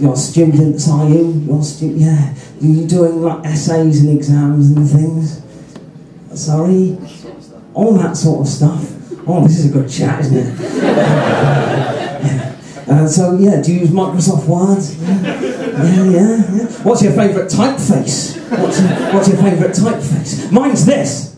Your students, are you? You're stu- yeah. You're doing like essays and exams and things. Sorry? All that sort of stuff. Oh, this is a good chat, isn't it? yeah. Uh, so, yeah, do you use Microsoft Word? Yeah, yeah, yeah. yeah. What's your favourite typeface? What's your, what's your favourite typeface? Mine's this.